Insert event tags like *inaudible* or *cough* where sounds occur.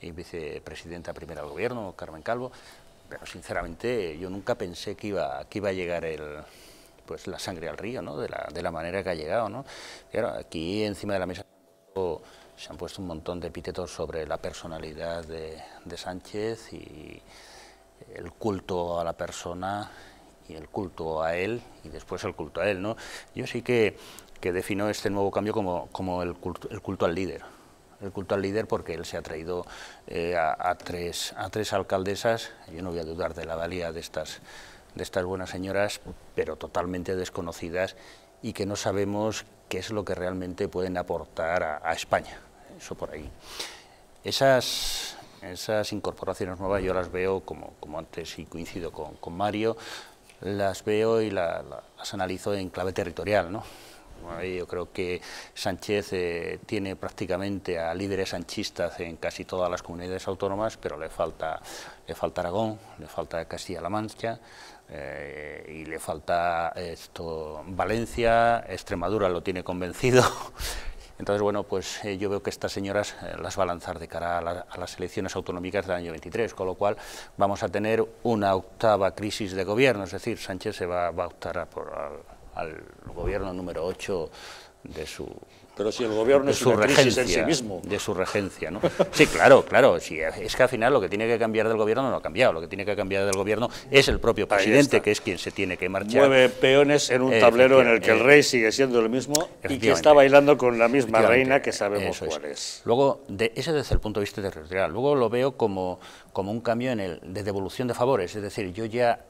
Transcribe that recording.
y vicepresidenta primera del gobierno, Carmen Calvo, pero sinceramente yo nunca pensé que iba, que iba a llegar el, pues la sangre al río, ¿no? de, la, de la manera que ha llegado. ¿no? aquí encima de la mesa se han puesto un montón de epítetos sobre la personalidad de, de Sánchez y el culto a la persona y el culto a él y después el culto a él. ¿no? Yo sí que, que defino este nuevo cambio como, como el, culto, el culto al líder el culto al líder porque él se ha traído eh, a, tres, a tres alcaldesas, yo no voy a dudar de la valía de estas, de estas buenas señoras, pero totalmente desconocidas y que no sabemos qué es lo que realmente pueden aportar a, España, eso por ahí. Esas, esas incorporaciones nuevas yo las veo, como, como antes y coincido con, con Mario, las veo y la, la, las analizo en clave territorial, ¿no? Yo creo que Sánchez eh, tiene prácticamente a líderes sanchistas en casi todas las comunidades autónomas, pero le falta, le falta Aragón, le falta Castilla-La Mancha eh, y le falta esto, Valencia, Extremadura lo tiene convencido. *laughs* Entonces, bueno, pues eh, yo veo que estas señoras eh, las va a lanzar de cara a, la, a, las elecciones autonómicas del año 23, con lo cual vamos a tener una octava crisis de gobierno, es decir, Sánchez se va, a optar a por, al gobierno número 8 de su pero si el gobierno de es su una regencia, en sí mismo. De su regencia, ¿no? Sí, claro, claro. Sí, es que al final lo que tiene que cambiar del gobierno no ha cambiado. Lo que tiene que cambiar del gobierno es el propio presidente, que es quien se tiene que marchar. Mueve peones en un tablero en el que el rey sigue siendo el mismo y que está bailando con la misma reina que sabemos cuál es. es. Luego, de, ese desde el punto de vista territorial. Luego lo veo como, como un cambio en el, de devolución de favores. Es decir, yo ya